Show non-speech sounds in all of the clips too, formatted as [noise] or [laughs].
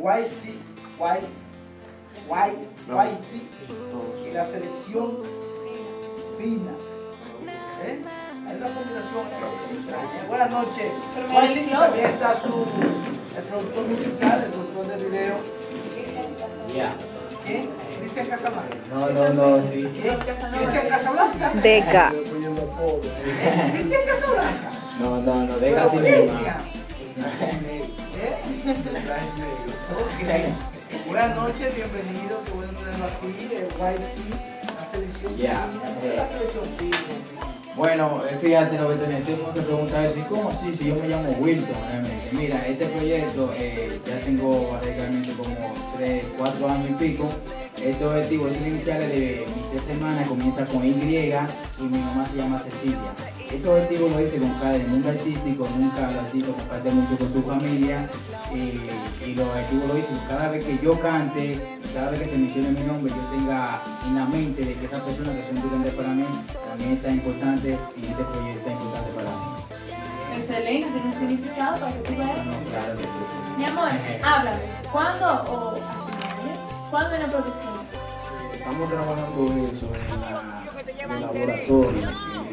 YC, Y, Y, YC y la selección fina. ¿Eh? Hay una combinación extraña. Buenas noches. YC también está su, el productor musical, el productor de video. Ya. ¿Quién? Cristian Casablanca. No, no, no. sí. Cristian Casablanca. Deca. Cristian Casablanca. No, no, no, Cristian. más. [laughs] Buenas noches, bienvenido, qué bueno tenerlo aquí, YT, la selección Ya. femenina. ¿Qué es la selección? Bueno, fíjate lo que mundo se pregunta eso, ¿y cómo así? Si yo me llamo Wilton, realmente. Mira, este proyecto eh, ya tengo realmente como 3, 4 años y pico. Este objetivo es iniciales de mis tres semanas, comienza con Y y mi mamá se llama Cecilia. Este objetivo lo hice con cada mundo artístico, nunca el artista comparte mucho con su familia y, y los objetivos lo hice cada vez que yo cante, cada vez que se mencione mi nombre, yo tenga en la mente de que esa persona que son importantes para mí también está importante y este proyecto está importante para mí. Excelente, tiene un significado para que tú veas. No, claro que sí. Mi amor, háblame. ¿Cuándo o? ¿Cuándo la producción? Estamos trabajando eso en la, el laboratorio.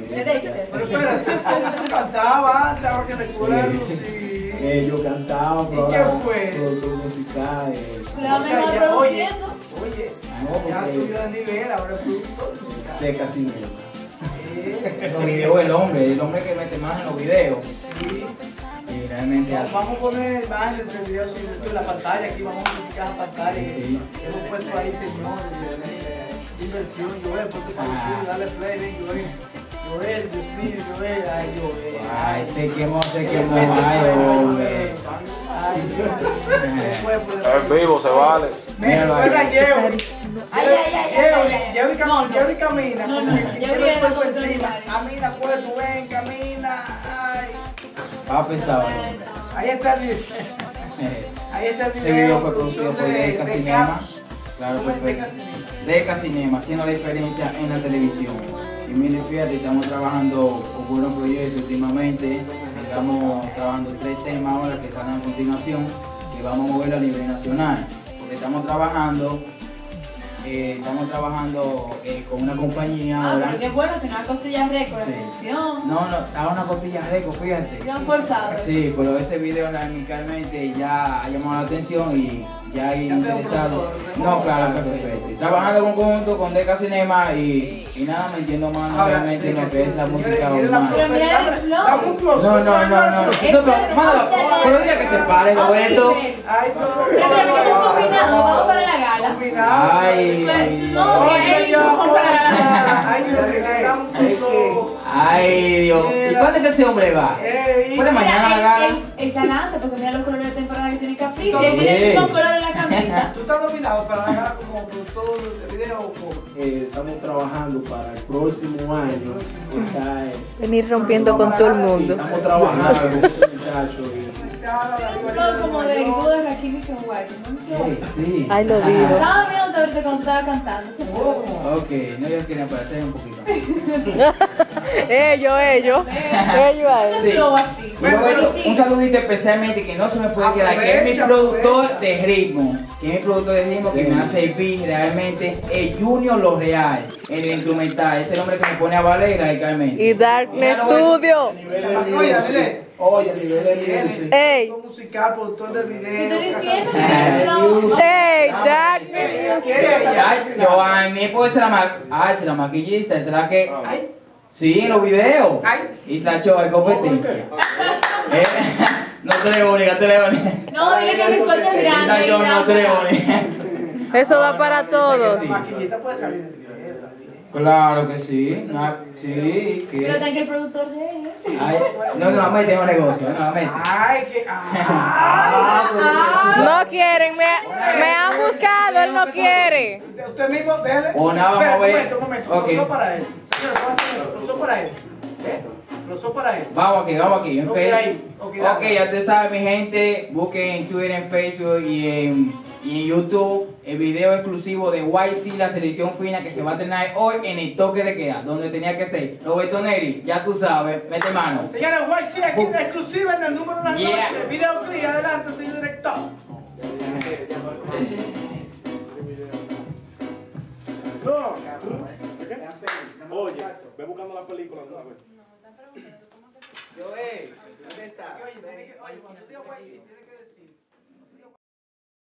De Dexter. Pero espérate, tú cantabas antes, ahora que recuerdo, sí. Eh, yo cantaba, ¿Y pero qué ahora productor musical. eh, La oye, produciendo. oye, No, ya ha subido de nivel, ahora es productor musical. de casi nada. Eh, Los videos, el hombre, el hombre que mete más en los videos. sí. Sí, realmente Vamos, así. vamos a poner imágenes del video sí, esto en la pantalla, aquí vamos a publicar la pantalla. Sí. Hemos puesto ahí, señor, eh, inversión, Joel, ponte para Ah. YouTube, dale play, ven, Joel. Joel, Dios mío, Joel, ay, Joel. Ay, se quemó, se quemó, ay, hombre. Ay. [laughs] En vivo se vale. Mira, ahí. Jerry. Ay, ay, ay, No, no. Jerry camina. No, no, no, porque era le pongo otro encima. Camina, cuerpo, ven, camina. Ay. Va pesado. Ahí está el video. [laughs] Ahí está el Este video video. fue producido por Deca de Cinema. Claro, ¿Cómo es perfecto. Deca Cinema? Deca Cinema, haciendo la diferencia en la televisión. Y mire, fíjate, estamos trabajando con buenos proyectos últimamente. Estamos trabajando tres temas ahora que salen a continuación que vamos a mover a nivel nacional. Porque estamos trabajando, eh, estamos trabajando eh, con una compañía Ah, ahora. pero qué bueno que no hay costillas récord, Sí. atención. No, no, estaba una costilla récord, fíjate. Bien forzado. Sí, pero ese video realmente ya ha llamado la atención y ya hay interesados. No, claro, perfecto. Trabajando con conjunto con Deca Cinema y, y nada, metiendo mano Ahora, realmente en lo que es la música. Pero mira el flow. No, no, no, no. Eso, pero, mano, pero mira que se pare, Roberto. Ay, no. Vamos para la gala. Ay, ay, no, Dios. ¿Y cuándo es que ese hombre va? Bueno, mañana la gala. adelante porque mira los colores tiene. Todo Él tiene el mismo color en la camisa. [laughs] ¿Tú estás nominado para la gala como productor de video o como? Eh, estamos trabajando para el próximo año. Está, eh, Venir rompiendo con todo el mundo. estamos trabajando [laughs] con este muchacho. y- como de Good de Rakim y Ken White, ¿no? Sí, sí. Ay, lo digo. Estaba viendo cuando estaba cantando. flow. Ok, no, yo quería aparecer un poquito. [laughs] Ellos, ellos. Ahí. Así. Un saludito especialmente que no se me puede quedar, que es mi productor aprovecha. de ritmo, que es mi productor de ritmo que me hace vivir realmente el Junior Lo Real en el instrumental, es el hombre que me pone a valer radicalmente. Y Darkness Studio. Oye. Oye, el nivel de. Ey. Productor musical, productor de video. Estoy diciendo que. Ey, Ah, Darkness ¿Quién es yo a mí puede ser la ma Ay, es la maquillista, es la que. Ay, Sí, en los videos. Ay. Y la show de competencia. Eh, no te le única, te le única. No, diga que mi coche es grande. la y show no te le nada. única. Eso va para todos. Claro que sí. No, sí, que. Pero está que el productor de ellos. Ay, no, no la mete en un negocio, no la mete. Ay, que. Ah, No quieren, me, me han buscado, él no quiere. Usted mismo, déjale. O nada, vamos a ver. Un momento, un momento. Ok. Closó para él. Hacer closó para él. ¿Eh? Closó para él. Vamos aquí, vamos aquí, ok. Ok, ahí, ok, Ok, dale. ya te sabes, mi gente. Busquen en Twitter, en Facebook y en, y en YouTube el video exclusivo de YC, la selección fina que se va a tener hoy en el toque de queda, donde tenía que ser. Roberto Neri, ya tú sabes, mete mano. Señores, YC aquí en exclusiva en el número de la yeah. noche. Videoclip, adelante, señor director. No, Oye, ve buscando la película, no la No, preguntando, ¿cómo que? Yo, eh, ¿dónde está? Oye, oye, cuando tú digas YC,